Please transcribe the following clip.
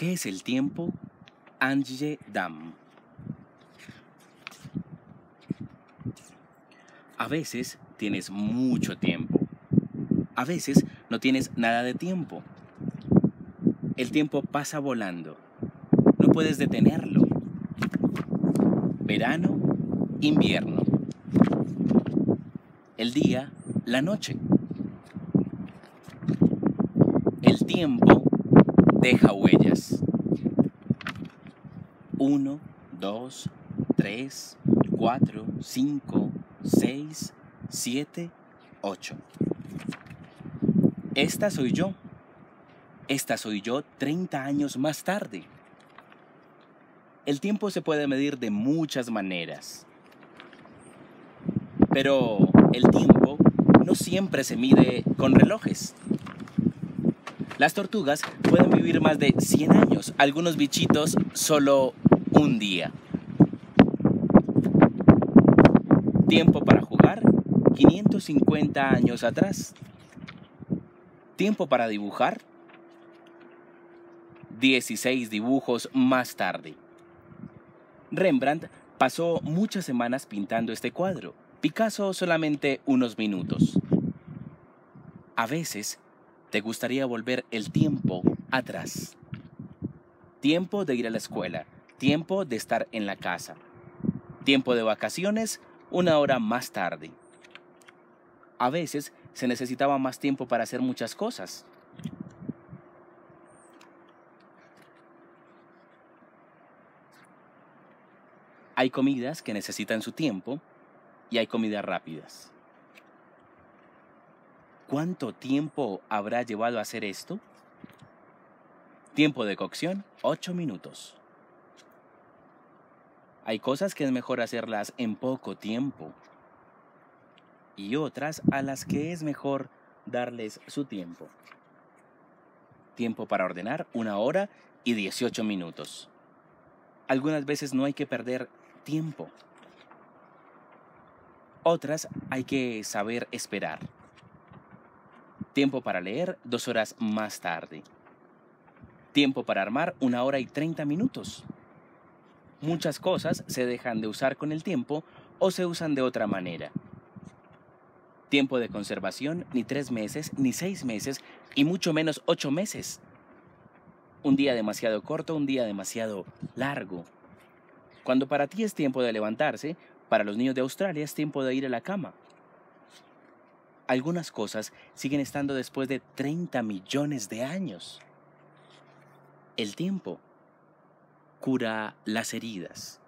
¿Qué es el tiempo? Angie Dam. A veces tienes mucho tiempo. A veces no tienes nada de tiempo. El tiempo pasa volando. No puedes detenerlo. Verano, invierno. El día, la noche. El tiempo deja huellas. Uno, dos, tres, cuatro, cinco, seis, siete, ocho. Esta soy yo. Esta soy yo 30 años más tarde. El tiempo se puede medir de muchas maneras. Pero el tiempo no siempre se mide con relojes. Las tortugas pueden vivir más de 100 años, algunos bichitos solo un día. Tiempo para jugar, 550 años atrás. Tiempo para dibujar, 16 dibujos más tarde. Rembrandt pasó muchas semanas pintando este cuadro, Picasso solamente unos minutos. A veces te gustaría volver el tiempo atrás. Tiempo de ir a la escuela, tiempo de estar en la casa, tiempo de vacaciones una hora más tarde. A veces se necesitaba más tiempo para hacer muchas cosas. Hay comidas que necesitan su tiempo y hay comidas rápidas. ¿Cuánto tiempo habrá llevado a hacer esto? Tiempo de cocción, 8 minutos. Hay cosas que es mejor hacerlas en poco tiempo y otras a las que es mejor darles su tiempo. Tiempo para ordenar, una hora y 18 minutos. Algunas veces no hay que perder tiempo. Otras hay que saber esperar. Tiempo para leer, dos horas más tarde. Tiempo para armar, una hora y 30 minutos. Muchas cosas se dejan de usar con el tiempo o se usan de otra manera. Tiempo de conservación, ni tres meses, ni seis meses, y mucho menos ocho meses. Un día demasiado corto, un día demasiado largo. Cuando para ti es tiempo de levantarse, para los niños de Australia es tiempo de ir a la cama. Algunas cosas siguen estando después de 30 millones de años. El tiempo cura las heridas.